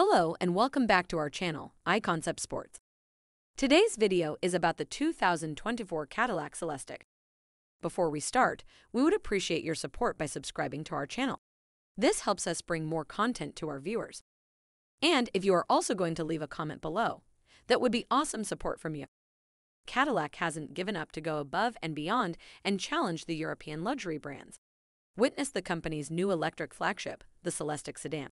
Hello and welcome back to our channel, iConcept Sports. Today's video is about the 2024 Cadillac Celestiq. Before we start, we would appreciate your support by subscribing to our channel. This helps us bring more content to our viewers. And if you are also going to leave a comment below, that would be awesome support from you. Cadillac hasn't given up to go above and beyond and challenge the European luxury brands. Witness the company's new electric flagship, the Celestiq sedan.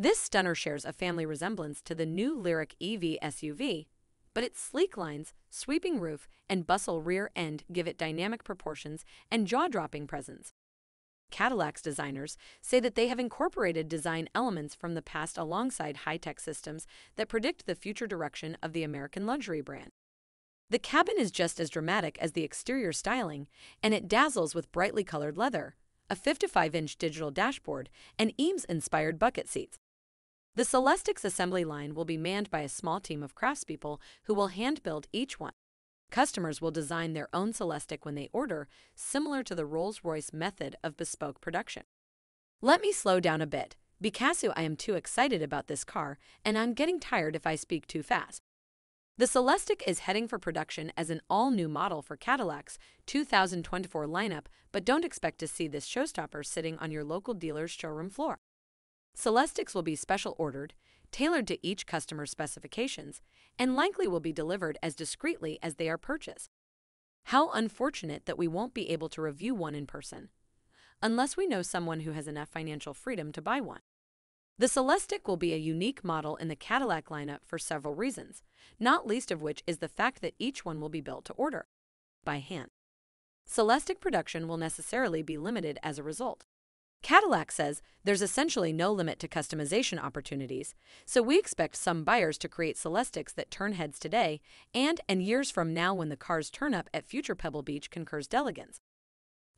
This stunner shares a family resemblance to the new Lyriq EV SUV, but its sleek lines, sweeping roof, and bustle rear end give it dynamic proportions and jaw-dropping presence. Cadillac's designers say that they have incorporated design elements from the past alongside high-tech systems that predict the future direction of the American luxury brand. The cabin is just as dramatic as the exterior styling, and it dazzles with brightly colored leather, a 55-inch digital dashboard, and Eames-inspired bucket seats. The Celestiq's assembly line will be manned by a small team of craftspeople who will hand build each one. Customers will design their own Celestiq when they order, similar to the Rolls Royce method of bespoke production. Let me slow down a bit, because I am too excited about this car and I'm getting tired if I speak too fast. The Celestiq is heading for production as an all new model for Cadillac's 2024 lineup, but don't expect to see this showstopper sitting on your local dealer's showroom floor. Celestiqs will be special ordered, tailored to each customer's specifications, and likely will be delivered as discreetly as they are purchased. How unfortunate that we won't be able to review one in person, unless we know someone who has enough financial freedom to buy one. The Celestiq will be a unique model in the Cadillac lineup for several reasons, not least of which is the fact that each one will be built to order, by hand. Celestiq production will necessarily be limited as a result. Cadillac says there's essentially no limit to customization opportunities, so we expect some buyers to create Celestiqs that turn heads today and and years from now when the cars turn up at future Pebble Beach Concours d'Elegance.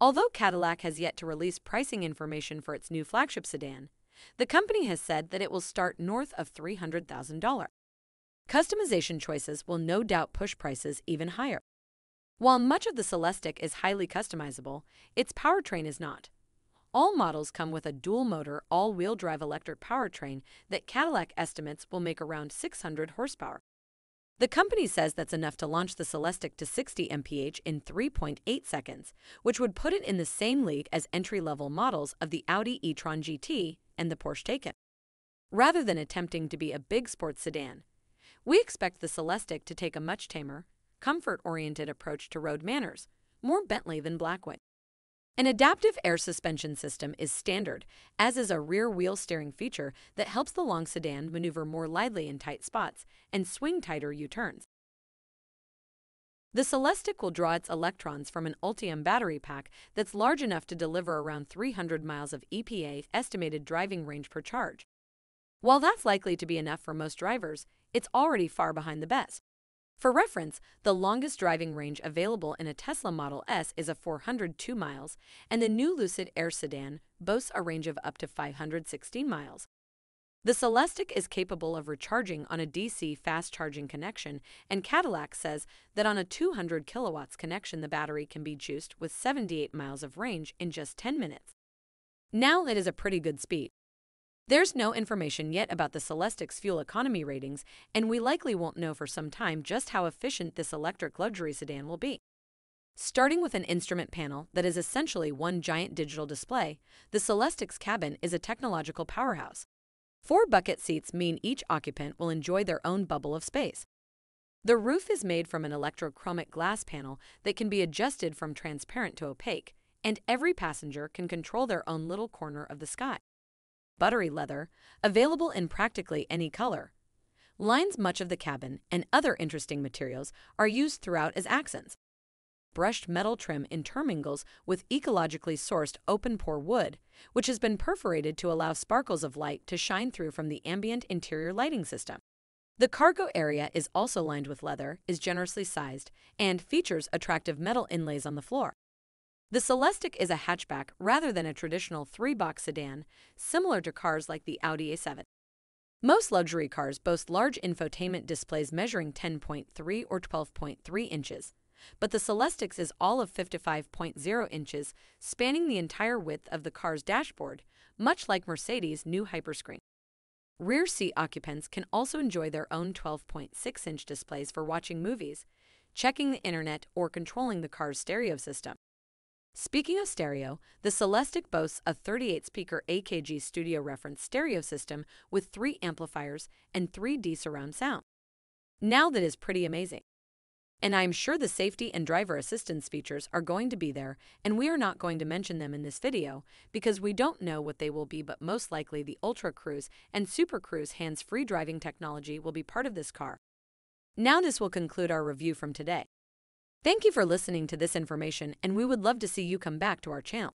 Although Cadillac has yet to release pricing information for its new flagship sedan, the company has said that it will start north of $300,000. Customization choices will no doubt push prices even higher. While much of the Celestiq is highly customizable, its powertrain is not. All models come with a dual motor all wheel drive electric powertrain that Cadillac estimates will make around 600 horsepower. The company says that's enough to launch the Celestiq to 60 mph in 3.8 seconds, which would put it in the same league as entry level models of the Audi e tron GT and the Porsche Taycan. Rather than attempting to be a big sports sedan, we expect the Celestiq to take a much tamer, comfort oriented approach to road manners, more Bentley than Blackwing. An adaptive air suspension system is standard, as is a rear wheel steering feature that helps the long sedan maneuver more lightly in tight spots and swing tighter U turns. The Celestiq will draw its electrons from an Ultium battery pack that's large enough to deliver around 300 miles of EPA estimated driving range per charge. While that's likely to be enough for most drivers, it's already far behind the best. For reference, the longest driving range available in a Tesla Model S is a 402 miles, and the new Lucid Air sedan boasts a range of up to 516 miles. The Celestiq is capable of recharging on a DC fast charging connection, and Cadillac says that on a 200 kilowatts connection, the battery can be juiced with 78 miles of range in just 10 minutes. Now that is a pretty good speed. There's no information yet about the Celestiq's fuel economy ratings, and we likely won't know for some time just how efficient this electric luxury sedan will be. Starting with an instrument panel that is essentially one giant digital display, the Celestiq's cabin is a technological powerhouse. Four bucket seats mean each occupant will enjoy their own bubble of space. The roof is made from an electrochromic glass panel that can be adjusted from transparent to opaque, and every passenger can control their own little corner of the sky buttery leather, available in practically any color. Lines much of the cabin and other interesting materials are used throughout as accents. Brushed metal trim intermingles with ecologically sourced open pore wood, which has been perforated to allow sparkles of light to shine through from the ambient interior lighting system. The cargo area is also lined with leather, is generously sized, and features attractive metal inlays on the floor. The Celestiq is a hatchback rather than a traditional three-box sedan, similar to cars like the Audi A7. Most luxury cars boast large infotainment displays measuring 10.3 or 12.3 inches, but the Celestiq's is all of 55.0 inches, spanning the entire width of the car's dashboard, much like Mercedes' new Hyperscreen. Rear seat occupants can also enjoy their own 12.6 inch displays for watching movies, checking the internet, or controlling the car's stereo system. Speaking of stereo, the Celestiq boasts a 38 speaker AKG studio reference stereo system with three amplifiers and 3D surround sound. Now that is pretty amazing. And I'm sure the safety and driver assistance features are going to be there, and we are not going to mention them in this video because we don't know what they will be, but most likely the Ultra Cruise and Super Cruise hands free driving technology will be part of this car. Now, this will conclude our review from today. Thank you for listening to this information, and we would love to see you come back to our channel.